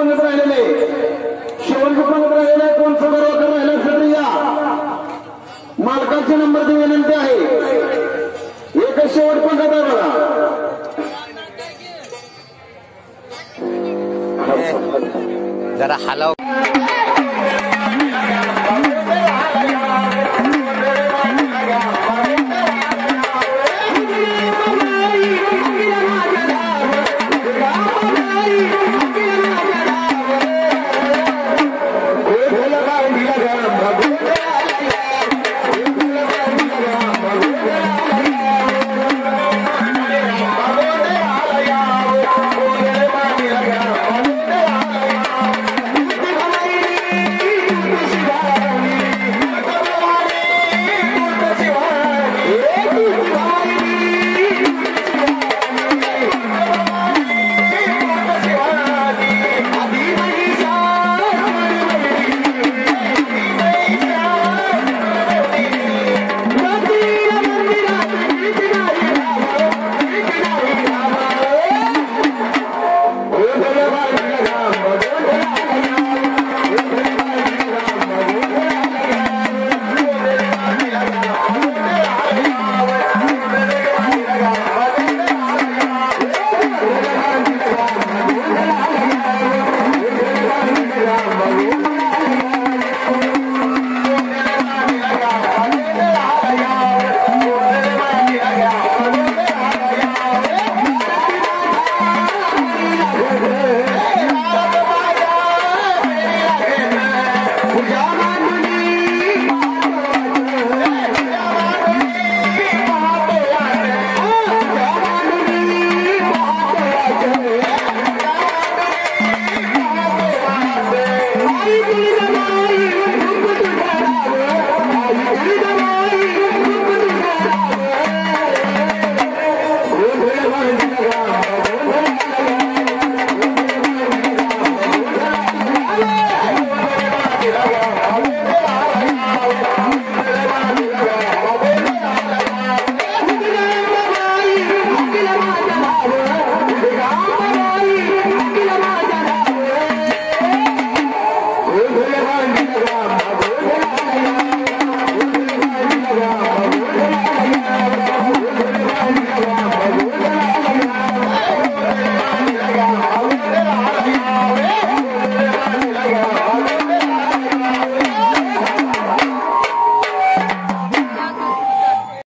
शेवटचं राहिलेले शेवटचं पंगत राहिलेले कोण सदर राहिलं? असेल तर या. मालकाची नंबरची विनंती आहे. एक शेवट पंगत आहे बघा. जरा हलाव.